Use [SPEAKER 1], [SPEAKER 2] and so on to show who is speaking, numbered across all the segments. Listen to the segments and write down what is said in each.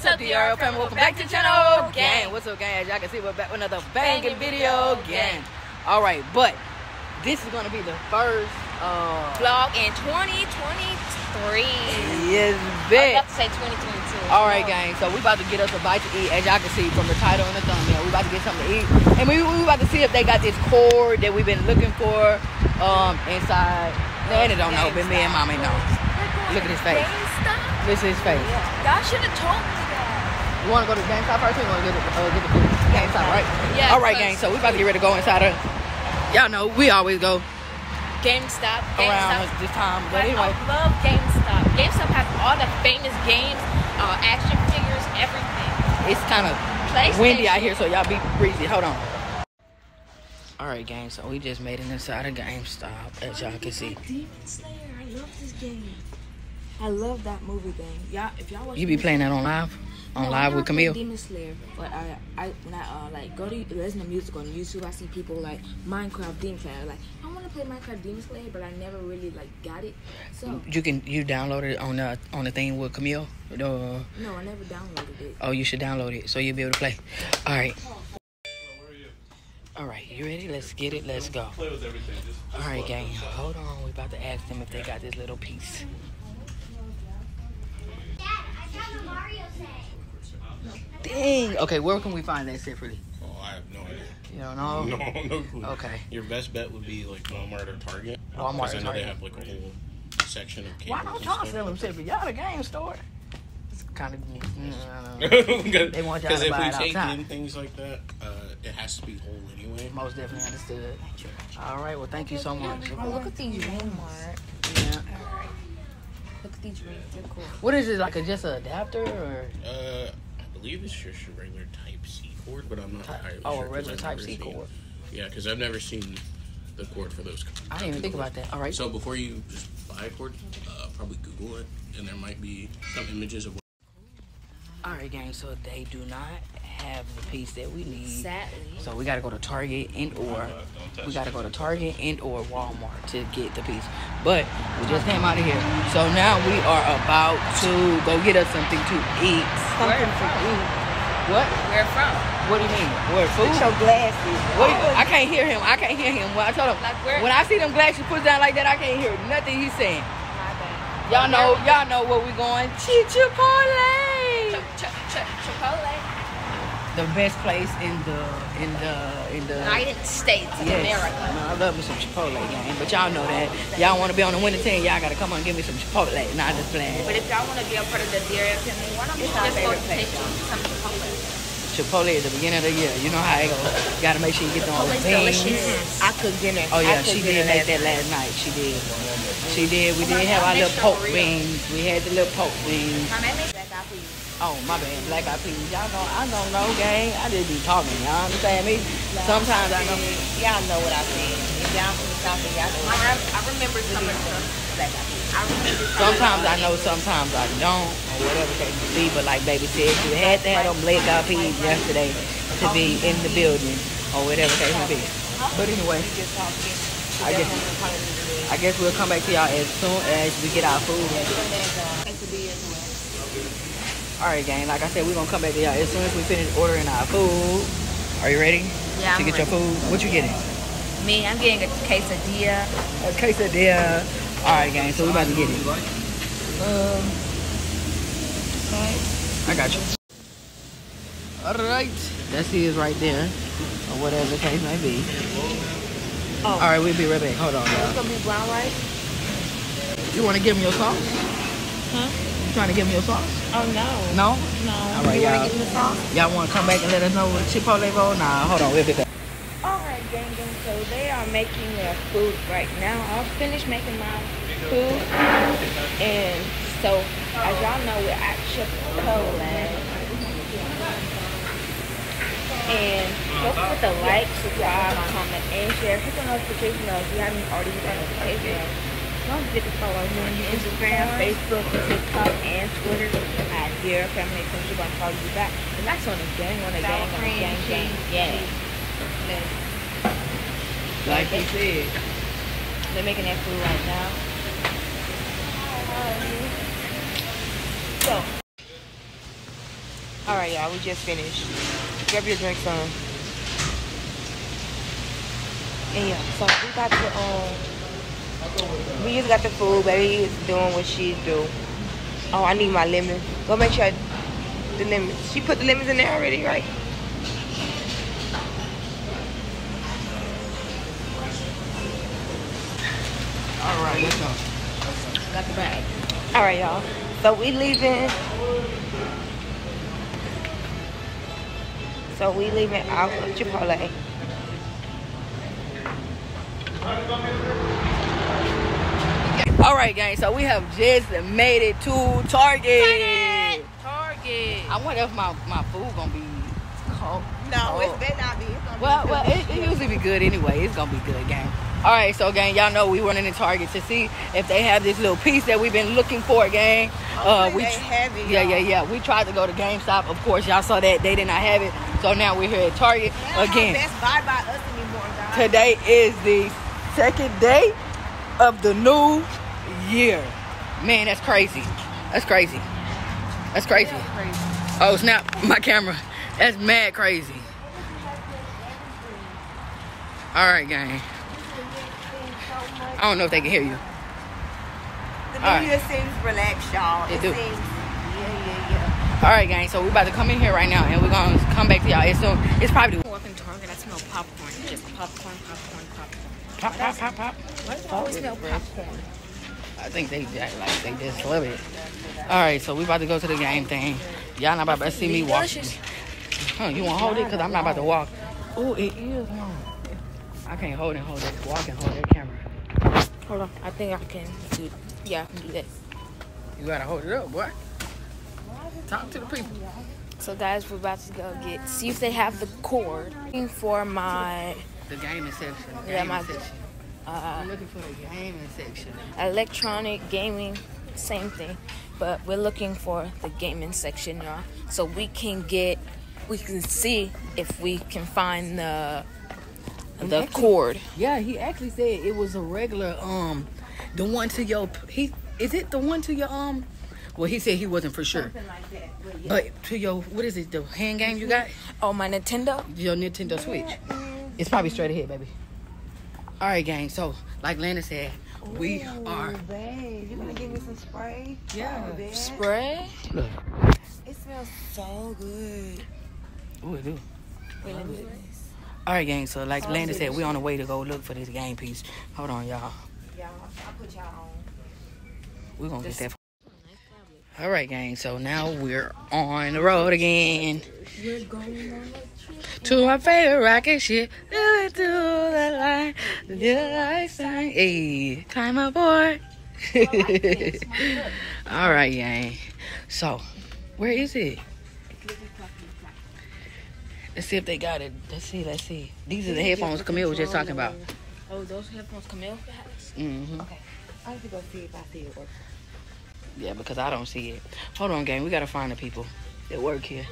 [SPEAKER 1] What's up, DRL family? Welcome back to the channel. Gang. What's up, gang? As y'all can see, we're back with another banging video. Gang. All right, but this is gonna be the first uh,
[SPEAKER 2] vlog in 2023.
[SPEAKER 1] Yes,
[SPEAKER 2] I was about to say 2022.
[SPEAKER 1] All right, gang. So we about to get us a bite to eat, as y'all can see from the title and the thumbnail. We about to get something to eat, and we we about to see if they got this cord that we've been looking for um inside. Nanny don't know, but me and mommy know. Look at his face. This is his face.
[SPEAKER 2] Y'all should have told.
[SPEAKER 1] You want to go to GameStop first, or you want to get the, uh, get the food? GameStop, right?
[SPEAKER 2] Yeah,
[SPEAKER 1] All right,
[SPEAKER 2] cause-
[SPEAKER 1] gang. So we about to get ready to go inside. Of, y'all know we always go
[SPEAKER 2] GameStop.
[SPEAKER 1] around
[SPEAKER 2] GameStop.
[SPEAKER 1] this time, but
[SPEAKER 2] But
[SPEAKER 1] anyway.
[SPEAKER 2] I love GameStop. GameStop has all the famous games, uh, action figures, everything.
[SPEAKER 1] It's kind of
[SPEAKER 2] PlayStation.
[SPEAKER 1] windy out here, so y'all be breezy. Hold on. All right, gang. So we just made it inside of GameStop, as y'all can see.
[SPEAKER 3] Demon Slayer, I love this game. I love that movie game. Y'all, if y'all watch
[SPEAKER 1] You be playing that on live, on
[SPEAKER 3] No,
[SPEAKER 1] live
[SPEAKER 3] I
[SPEAKER 1] with
[SPEAKER 3] never played
[SPEAKER 1] Camille.
[SPEAKER 3] Demon Slayer, but I, I when I uh, like go to listen to music on YouTube, I see people like Minecraft Demon Slayer. Like I want to play Minecraft Demon Slayer, but I never really like got it. So
[SPEAKER 1] You can you download it on the on the thing with Camille. Uh,
[SPEAKER 3] no, I never downloaded it.
[SPEAKER 1] oh, you should download it so you'll be able to play. All right. All right, you ready? Let's get it. Let's go.
[SPEAKER 4] play with everything. Just,
[SPEAKER 1] All right, gang. Hold on. We about to ask them if they got this little piece. Dang. Okay, where can we find that separately?
[SPEAKER 5] Oh, I have no idea.
[SPEAKER 1] You don't know?
[SPEAKER 5] No, no clue.
[SPEAKER 1] Okay.
[SPEAKER 5] Your best bet would be like Walmart or Target.
[SPEAKER 1] Walmart
[SPEAKER 5] Because
[SPEAKER 1] or
[SPEAKER 5] I know they have like a whole section of cables.
[SPEAKER 1] Why don't
[SPEAKER 5] and
[SPEAKER 1] y'all
[SPEAKER 5] stuff.
[SPEAKER 1] sell them separately? Y'all the game store. It's kind of. Mm, They want y'all
[SPEAKER 5] Because
[SPEAKER 1] to
[SPEAKER 5] if we
[SPEAKER 1] it
[SPEAKER 5] take in things like that, uh, it has to be whole anyway.
[SPEAKER 1] most definitely understood. All right. Well, thank you so much.
[SPEAKER 3] Oh, look at these Walmart.
[SPEAKER 1] Yeah.
[SPEAKER 3] Look at these rings. They're cool.
[SPEAKER 1] What is it like? A just an adapter or?
[SPEAKER 5] Uh, I believe it's just a regular Type C cord, but I'm not
[SPEAKER 1] Type-
[SPEAKER 5] entirely
[SPEAKER 1] oh, a regular Type C
[SPEAKER 5] seen-
[SPEAKER 1] cord.
[SPEAKER 5] Yeah, because I've never seen the cord for those.
[SPEAKER 1] I didn't even think about that. All right.
[SPEAKER 5] So before you just buy a cord, uh, probably Google it, and there might be some images of.
[SPEAKER 1] All right, gang. So they do not have the piece that we need.
[SPEAKER 2] Sadly.
[SPEAKER 1] So we gotta go to Target and or we gotta go to Target and or Walmart to get the piece. But we just came out of here. So now we are about to go get us something to eat.
[SPEAKER 2] Where from?
[SPEAKER 1] What?
[SPEAKER 2] Where from?
[SPEAKER 1] What do you mean? Where food?
[SPEAKER 3] Put Your glasses.
[SPEAKER 1] What you- I can't hear him. I can't hear him. When I told him
[SPEAKER 2] Like where-
[SPEAKER 1] when I see them glasses put down like that, I can't hear nothing he's saying. Y'all know, y'all know where we going. Chipotle.
[SPEAKER 2] Ch- ch- ch- Chipotle.
[SPEAKER 1] The best place in the in the in the
[SPEAKER 2] United States of
[SPEAKER 1] Yes.
[SPEAKER 2] America.
[SPEAKER 1] I love me some Chipotle, gang. But y'all know that. Y'all want to be on the winning team. Y'all got to come on and give me some Chipotle. Not just playing.
[SPEAKER 2] But if y'all want to be a part of the DRL family, why don't you just go take some Chipotle?
[SPEAKER 1] Chipotle at the beginning of the year. You know how it goes. Got to make sure you get
[SPEAKER 2] Chipotle's
[SPEAKER 1] beans.
[SPEAKER 2] delicious.
[SPEAKER 3] I cooked dinner.
[SPEAKER 1] Oh yeah, she did make that last night. She did. She did. We oh did have our little poke beans. We had the little poke beans.
[SPEAKER 2] My name is Black Eyed Peas.
[SPEAKER 1] Oh my bad, black eyed peas. Y'all know I don't know, gang. I just be talking. Y'all understand me? Sometimes I know.
[SPEAKER 3] Y'all know what I mean. If y'all from the South, y'all know
[SPEAKER 2] I, rem- I remember some of the Black Eyed Peas. I remember
[SPEAKER 1] Sometimes I know, sometimes I don't, or whatever case may be. But like baby said, you had to have them black eyed peas yesterday to be in the building, or whatever case may be. But anyway, I guess I guess we'll come back to y'all as soon as we get our food. All right, gang. Like I said, we're gonna come back to y'all as soon as we finish ordering our food. Are you ready
[SPEAKER 2] Yeah,
[SPEAKER 1] to
[SPEAKER 2] I'm
[SPEAKER 1] get your food? What you getting?
[SPEAKER 2] Me, I'm getting a quesadilla.
[SPEAKER 1] A quesadilla. All right, gang. So we about to get it. Um, I got you. All right. That's his right there, or whatever the case may be.
[SPEAKER 3] Oh.
[SPEAKER 1] All right, we'll be right back. Hold on,
[SPEAKER 3] It's
[SPEAKER 1] y'all.
[SPEAKER 3] gonna be brown rice.
[SPEAKER 1] You want to give me your sauce?
[SPEAKER 3] Huh?
[SPEAKER 1] You trying to give me your sauce?
[SPEAKER 3] Oh no.
[SPEAKER 1] No.
[SPEAKER 3] No.
[SPEAKER 1] All right, y'all.
[SPEAKER 3] wanna give me the sauce?
[SPEAKER 1] Y'all want to come back and let us know what Chipotle go? Nah, hold on. We'll be back.
[SPEAKER 3] Alright, gang, gang. So they are making their food right now. I'll finish making my food. And so, as y'all know, we're at Chipotle. And don't forget to like, subscribe, comment, and share. Click on notification bell if you haven't already hit that notification bell. Don't forget to follow me on Instagram, Facebook, TikTok, and Twitter at Dear Family Friendship. I'm calling you back. And that's on the gang, on the gang, on the gang, gang, gang.
[SPEAKER 1] Like he said.
[SPEAKER 3] They're making that food right now. So, All right, y'all. We just finished. Grab your drink, son. And yeah, so we got to um. We just got the food. Baby is doing what she do. Oh, I need my lemon. Go make sure I, the lemon. She put the lemons in there already, right?
[SPEAKER 1] All right, let's go. Got the bag.
[SPEAKER 3] All right, y'all. So we leaving. So we leaving out of Chipotle.
[SPEAKER 1] All right, gang. So we have just made it to Target.
[SPEAKER 2] Target. Target.
[SPEAKER 1] I wonder if my, my food gonna be cold.
[SPEAKER 3] No,
[SPEAKER 1] Oh.
[SPEAKER 3] it's better not be. It's gonna
[SPEAKER 1] Well,
[SPEAKER 3] be
[SPEAKER 1] well, it, it usually be good anyway. It's gonna be good, gang. All right, so gang, y'all know we running in Target to see if they have this little piece that we've been looking for, gang. Uh, we
[SPEAKER 3] they have it,
[SPEAKER 1] yeah, yeah, yeah. We tried to go to GameStop. Of course, y'all saw that they did not have it. So now we're here at Target again.
[SPEAKER 3] Best Buy by us anymore, guys.
[SPEAKER 1] Today is the second day of the new year. Man, that's crazy. That's crazy. That's crazy. Oh snap! My camera. That's mad crazy. All right, gang. I don't know if they can hear you.
[SPEAKER 3] The
[SPEAKER 1] All
[SPEAKER 3] new
[SPEAKER 1] right.
[SPEAKER 3] seems relaxed, y'all.
[SPEAKER 1] It
[SPEAKER 3] It
[SPEAKER 1] do.
[SPEAKER 3] seems, yeah, yeah, yeah.
[SPEAKER 1] All right, gang. So we about to come in here right now, and we're gonna come back to y'all. It's soon. It's probably
[SPEAKER 2] Walk in Target, I smell popcorn. Just popcorn, popcorn, popcorn.
[SPEAKER 1] pop, pop, pop, pop.
[SPEAKER 2] Why does it always smell popcorn?
[SPEAKER 1] I think they like they just love it. All right, so we about to go to the game thing. Y'all not about to see me walk. Huh, you want to hold it? Because I'm not about to walk. Oh, it is long. I can't hold it, hold it. Walk and hold that camera.
[SPEAKER 2] Hold on. I think I can do. it. Yeah, I can do that.
[SPEAKER 1] You got to hold it up, boy. Talk to the people.
[SPEAKER 2] So guys, we're about to go get see if they have the cord Looking for my
[SPEAKER 1] The gaming section.
[SPEAKER 2] Yeah, my-
[SPEAKER 1] section.
[SPEAKER 2] Uh,
[SPEAKER 1] I'm looking for the gaming section.
[SPEAKER 2] electronic gaming, same thing, but we're looking for the gaming section, y'all, so we can get, we can see if we can find the the
[SPEAKER 1] Actually-
[SPEAKER 2] cord.
[SPEAKER 1] Yeah, he actually said it was a regular, um, the one to your, he, is it the one to your, um, well, he said he wasn't for sure. But to your, what is it, the hand game you got?
[SPEAKER 2] Oh, my Nintendo.
[SPEAKER 1] your Nintendo Switch. It's probably straight ahead, baby. All right, gang. So, like Lana said, we are.
[SPEAKER 3] Babe, you gonna give me some spray?
[SPEAKER 1] Yeah.
[SPEAKER 3] Babe.
[SPEAKER 2] Spray.
[SPEAKER 1] Look.
[SPEAKER 3] It smells so good.
[SPEAKER 1] Ooh, it do.
[SPEAKER 3] Wait, let me.
[SPEAKER 1] All right, gang. So, like Lana said, we're on the way to go look for this game piece. Hold on, y'all.
[SPEAKER 3] Y'all, I put y'all on.
[SPEAKER 1] We're gonna get that. All right, gang. So now we're on the road again.
[SPEAKER 2] We're going on
[SPEAKER 1] To our favorite rocket ship. Do it to the line. The light sign. Hey, climb aboard. All right, gang. So, where is it? Let's see if they got it. Let's see. Let's see. These are the headphones Camille was just talking about.
[SPEAKER 2] Oh, those headphones Camille has.
[SPEAKER 1] hmm Okay.
[SPEAKER 3] I have to go see if I see it work.
[SPEAKER 1] Yeah, because I don't see it. Hold on, gang. We gotta find the people that work here.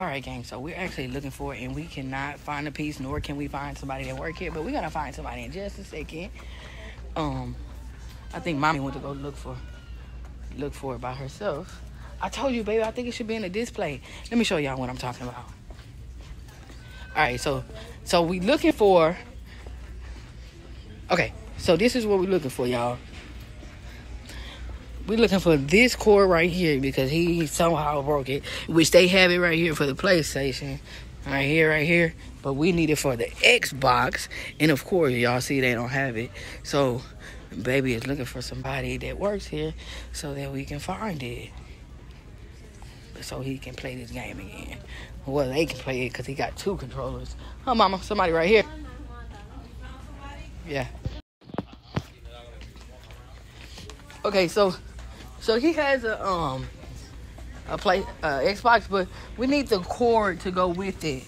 [SPEAKER 1] All right, gang. So we're actually looking for it, and we cannot find a piece, nor can we find somebody that work here. But we're gonna find somebody in just a second. Um, I think mommy went to go look for look for it by herself. I told you, baby. I think it should be in the display. Let me show y'all what I'm talking about. All right, so so we looking for. Okay, so this is what we're looking for, y'all. We're looking for this cord right here because he somehow broke it, which they have it right here for the PlayStation. Right here, right here. But we need it for the Xbox. And of course, y'all see they don't have it. So, baby is looking for somebody that works here so that we can find it. So he can play this game again. Well, they can play it because he got two controllers. Oh, mama, somebody right here. Yeah. Okay, so so he has a um a play uh Xbox, but we need the cord to go with it.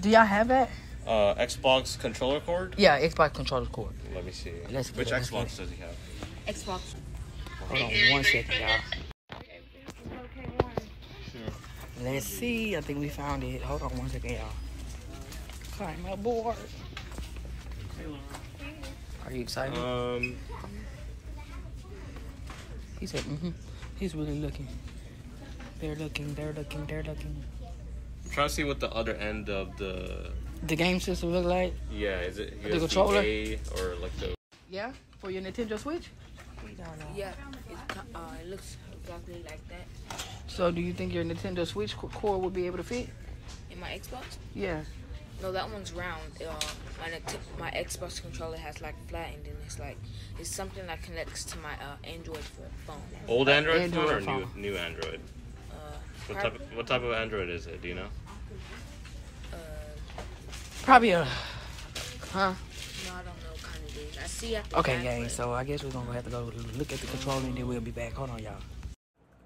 [SPEAKER 1] Do y'all have that?
[SPEAKER 4] Uh, Xbox controller cord.
[SPEAKER 1] Yeah, Xbox controller cord.
[SPEAKER 4] Let me see.
[SPEAKER 1] Let's get
[SPEAKER 4] Which
[SPEAKER 1] it, let's
[SPEAKER 4] Xbox does he have?
[SPEAKER 2] Xbox.
[SPEAKER 1] Hold on one second, y'all. Sure. Let's see. I think we found it. Hold on one second, y'all. Climb aboard. Are you excited?
[SPEAKER 4] Um,
[SPEAKER 1] he said, mm-hmm. He's really looking. They're looking. They're looking. They're looking.
[SPEAKER 4] I'm trying to see what the other end of the
[SPEAKER 1] The game system look like?
[SPEAKER 4] yeah is it
[SPEAKER 1] The controller?
[SPEAKER 4] USB or like the
[SPEAKER 1] Yeah, for your Nintendo Switch.
[SPEAKER 2] Yeah, it, co- uh, it looks exactly like that.
[SPEAKER 1] So, do you think your Nintendo Switch core cord would be able to fit?
[SPEAKER 2] In my Xbox?
[SPEAKER 1] Yeah.
[SPEAKER 2] No, that one's round. Uh, my Nint- my Xbox controller has like flattened, and it's like it's something that connects to my uh, Android phone.
[SPEAKER 4] old Android,
[SPEAKER 1] Android
[SPEAKER 4] phone or
[SPEAKER 1] phone.
[SPEAKER 4] new new Android?
[SPEAKER 2] Uh,
[SPEAKER 4] What type of, what type of Android is it? Do you know?
[SPEAKER 2] uh,
[SPEAKER 1] Probably a. Huh?
[SPEAKER 2] no, I don't know what kind it is. I see at the
[SPEAKER 1] Okay,
[SPEAKER 2] back,
[SPEAKER 1] gang. So I guess we're gonna have to go look at the controller and then we'll be back. Hold on, y'all.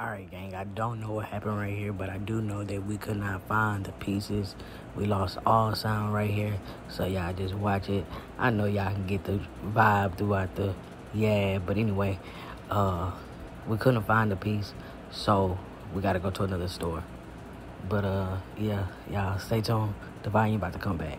[SPEAKER 1] All right, gang. I don't know what happened right here, but I do know that we could not find the pieces. We lost all sound right here. So y'all just watch it. I know y'all can get the vibe throughout the yeah, but anyway, uh, we couldn't find the piece, so we gotta go to another store. But uh, yeah, y'all stay tuned. The volume about to come back.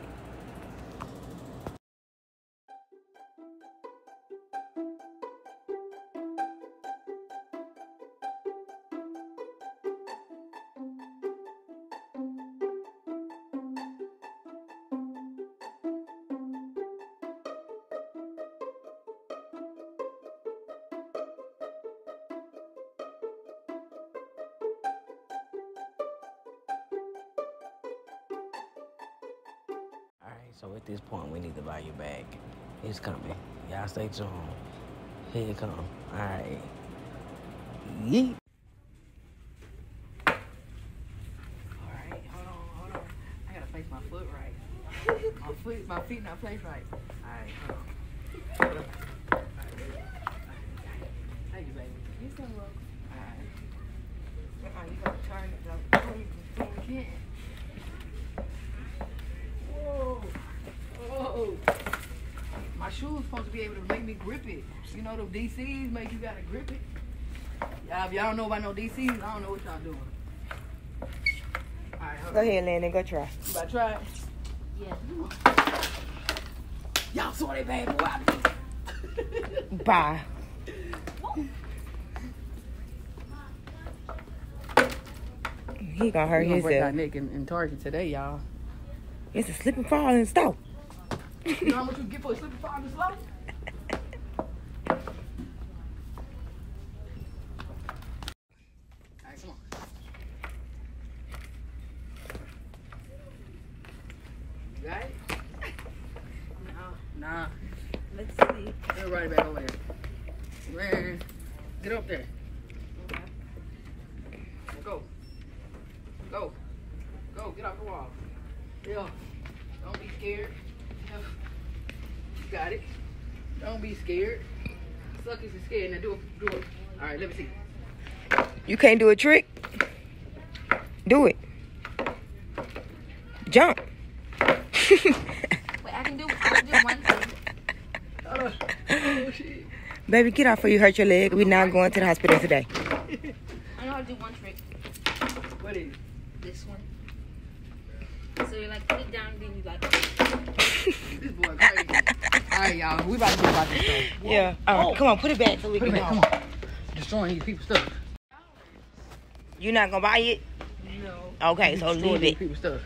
[SPEAKER 1] So at this point, we need to buy you back. It's coming. Y'all stay tuned. Here it come. Alright. Yeet. Alright, hold on, hold on. I gotta place my foot right. my foot, my feet not placed right. Alright, hold on. Hold on. Alright. Thank you, baby. You're so welcome. Alright. Uh-uh, you gotta turn it though. Oh, you can't. Whoa. Whoa. My shoes supposed to be able to make me grip it. You know, the DCs make you gotta grip it. Y'all, if y'all don't know about no DCs, I don't know what y'all doing. Alright,
[SPEAKER 3] Go
[SPEAKER 1] on.
[SPEAKER 3] ahead, Landyn. Go try.
[SPEAKER 1] You about to try it?
[SPEAKER 2] Yeah.
[SPEAKER 1] Y'all saw that bad boy.
[SPEAKER 3] Bye. He gonna hurt
[SPEAKER 1] He gonna break our
[SPEAKER 3] himself.
[SPEAKER 1] neck in, in Target today, y'all.
[SPEAKER 3] It's a slip and fall and stop.
[SPEAKER 1] You know how much you get for a slip and fall this low? Alright, come on. You got it? Nah. Nah.
[SPEAKER 2] Let's see.
[SPEAKER 1] They're right back over there. Man, get up there. Go. Go. Go. Get off the wall. Yeah. Don't be scared. Yeah. You got it. Don't be scared. Suck is scared. Now do it. Do it. All right, let me see.
[SPEAKER 3] You can't do a trick. Do it. Jump.
[SPEAKER 2] Wait, I can do. I can do one thing.
[SPEAKER 1] Oh, oh shit.
[SPEAKER 3] Baby, get off or you hurt your leg. We're not going to the hospital today.
[SPEAKER 2] I know how to do one trick.
[SPEAKER 1] What is it?
[SPEAKER 2] This one. So you like put it down, then you like.
[SPEAKER 1] This boy crazy. All right, y'all. We about to do about this stuff.
[SPEAKER 3] Yeah. All right, come on, put it back so we
[SPEAKER 1] Put
[SPEAKER 3] can
[SPEAKER 1] it
[SPEAKER 3] go.
[SPEAKER 1] back. Come on. Destroying these people's stuff.
[SPEAKER 3] You not gonna buy it?
[SPEAKER 2] No.
[SPEAKER 3] Okay, so
[SPEAKER 1] Destroying
[SPEAKER 3] leave
[SPEAKER 1] these
[SPEAKER 3] it.
[SPEAKER 1] people's stuff.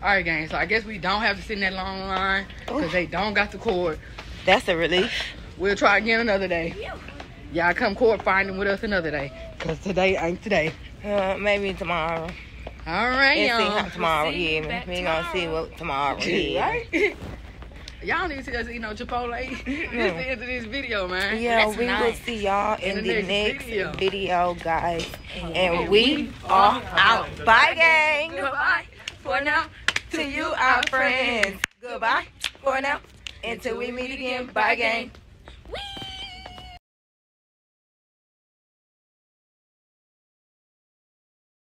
[SPEAKER 1] All right, gang. So I guess we don't have to sit in that long line because they don't got the cord.
[SPEAKER 3] That's a relief.
[SPEAKER 1] We'll try again another day. Y'all come court finding with us another day. Cause today ain't today.
[SPEAKER 3] Uh, maybe tomorrow.
[SPEAKER 1] All right,
[SPEAKER 3] see
[SPEAKER 1] y'all.
[SPEAKER 3] tomorrow
[SPEAKER 2] See you
[SPEAKER 3] is.
[SPEAKER 2] back
[SPEAKER 3] We gonna see what tomorrow
[SPEAKER 1] Yeah,
[SPEAKER 3] is.
[SPEAKER 1] right? Y'all need to see us eat no Chipotle. this is the end of this video, man.
[SPEAKER 3] Yeah,
[SPEAKER 2] That's
[SPEAKER 3] we will see y'all in,
[SPEAKER 1] In
[SPEAKER 3] the,
[SPEAKER 1] the
[SPEAKER 3] next,
[SPEAKER 1] next
[SPEAKER 3] video.
[SPEAKER 1] video.
[SPEAKER 3] guys. And we are out. Bye, gang.
[SPEAKER 2] Goodbye for now.
[SPEAKER 3] To you, our friends. Goodbye for now. Until we meet again. Bye, gang.